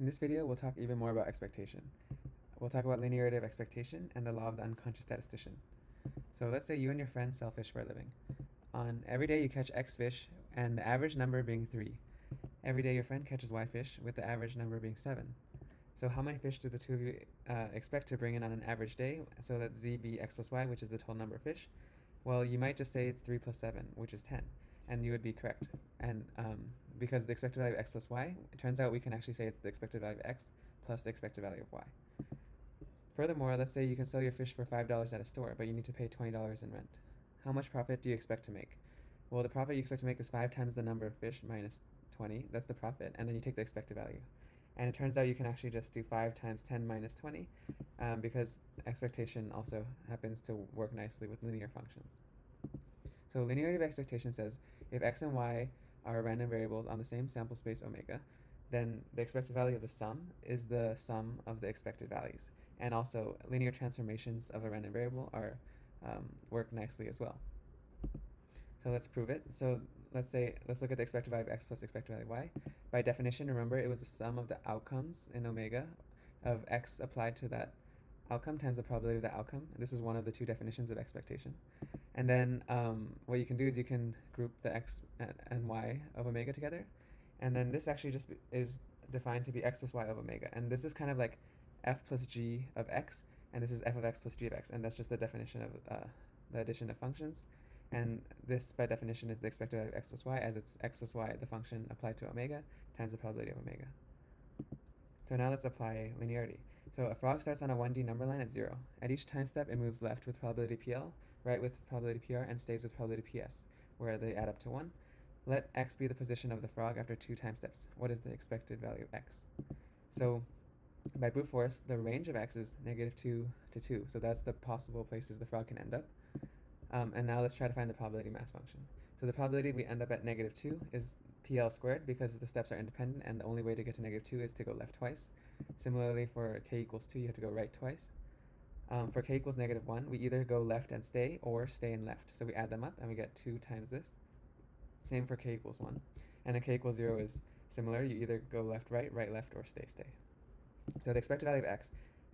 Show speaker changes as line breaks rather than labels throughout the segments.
In this video, we'll talk even more about expectation. We'll talk about linearity of expectation and the law of the unconscious statistician. So let's say you and your friend sell fish for a living. On every day you catch X fish and the average number being 3. Every day your friend catches Y fish with the average number being 7. So how many fish do the two of you uh, expect to bring in on an average day so that Z be X plus Y, which is the total number of fish? Well, you might just say it's 3 plus 7, which is 10, and you would be correct. And um, because the expected value of x plus y, it turns out we can actually say it's the expected value of x plus the expected value of y. Furthermore, let's say you can sell your fish for $5 at a store, but you need to pay $20 in rent. How much profit do you expect to make? Well, the profit you expect to make is 5 times the number of fish minus 20. That's the profit. And then you take the expected value. And it turns out you can actually just do 5 times 10 minus 20 um, because expectation also happens to work nicely with linear functions. So linearity of expectation says if x and y are random variables on the same sample space omega, then the expected value of the sum is the sum of the expected values. And also linear transformations of a random variable are um, work nicely as well. So let's prove it. So let's say, let's look at the expected value of x plus expected value of y. By definition, remember it was the sum of the outcomes in omega of x applied to that outcome times the probability of the outcome. This is one of the two definitions of expectation. And then um, what you can do is you can group the x and, and y of omega together. And then this actually just is defined to be x plus y of omega. And this is kind of like f plus g of x, and this is f of x plus g of x. And that's just the definition of uh, the addition of functions. And this, by definition, is the expected value of x plus y, as it's x plus y, the function applied to omega, times the probability of omega. So now let's apply linearity. So a frog starts on a 1D number line at 0. At each time step, it moves left with probability PL, right with probability PR, and stays with probability PS, where they add up to 1. Let x be the position of the frog after two time steps. What is the expected value of x? So by brute force, the range of x is negative 2 to 2. So that's the possible places the frog can end up. Um, and now let's try to find the probability mass function. So the probability we end up at negative 2 is PL squared because the steps are independent and the only way to get to negative 2 is to go left twice. Similarly, for k equals 2, you have to go right twice. Um, for k equals negative 1, we either go left and stay or stay and left. So we add them up and we get 2 times this. Same for k equals 1. And then k equals 0 is similar. You either go left, right, right, left, or stay, stay. So the expected value of x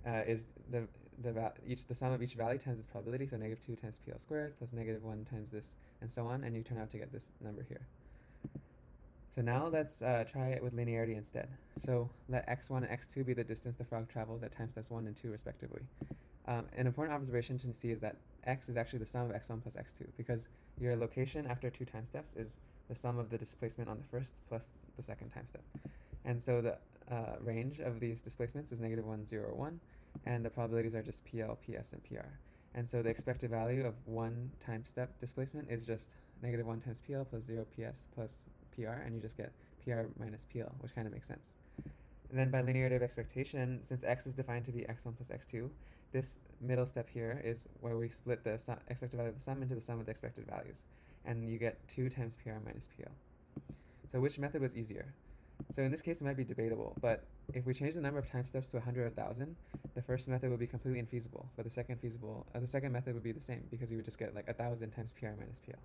uh, is the the each the sum of each value times its probability, so negative 2 times PL squared plus negative 1 times this, and so on, and you turn out to get this number here. So now let's uh, try it with linearity instead. So let x1 and x2 be the distance the frog travels at time steps 1 and 2 respectively. Um, an important observation to see is that x is actually the sum of x1 plus x2 because your location after two time steps is the sum of the displacement on the first plus the second time step. And so the uh, range of these displacements is negative 1, 0, 1, and the probabilities are just PL, PS, and PR. And so the expected value of one time step displacement is just negative 1 times PL plus 0 PS plus PR, and you just get PR minus PL, which kind of makes sense. And then by linearity of expectation, since x is defined to be x1 plus x2, this middle step here is where we split the sum, expected value of the sum into the sum of the expected values. And you get 2 times PR minus PL. So which method was easier? So in this case, it might be debatable, but if we change the number of time steps to 100 or 1,000, the first method would be completely infeasible, but the second feasible, uh, the second method would be the same because you would just get like 1,000 times PR minus PL.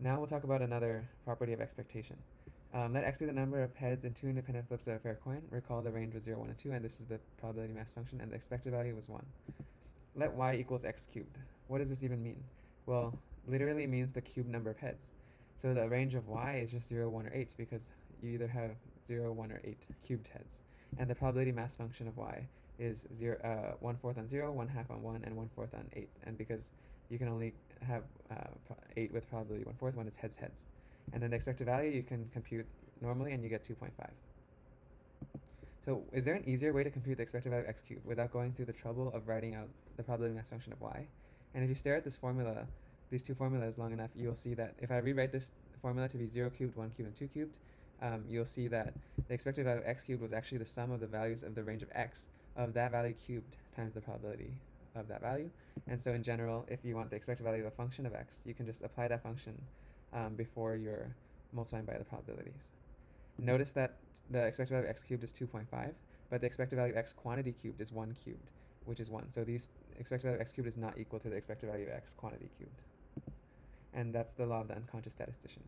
Now we'll talk about another property of expectation. Um, let x be the number of heads in two independent flips of a fair coin. Recall the range was 0, 1, and 2, and this is the probability mass function, and the expected value was 1. Let y equals x cubed. What does this even mean? Well, literally it means the cube number of heads. So the range of y is just 0, 1, or 8 because you either have 0, 1, or 8 cubed heads. And the probability mass function of y is zero, uh, 1 fourth on 0, 1 half on 1, and 1 fourth on 8. And because you can only have uh, 8 with probability 1 fourth when it's heads heads. And then the expected value you can compute normally and you get 2.5. So is there an easier way to compute the expected value of x cubed without going through the trouble of writing out the probability mass function of y? And if you stare at this formula, these two formulas long enough, you'll see that if I rewrite this formula to be 0 cubed, 1 cubed, and 2 cubed, um, you'll see that the expected value of x cubed was actually the sum of the values of the range of x of that value cubed times the probability of that value. And so in general, if you want the expected value of a function of x, you can just apply that function um, before you're multiplying by the probabilities. Notice that the expected value of x cubed is 2.5, but the expected value of x quantity cubed is 1 cubed, which is 1. So these expected value of x cubed is not equal to the expected value of x quantity cubed. And that's the law of the unconscious statistician.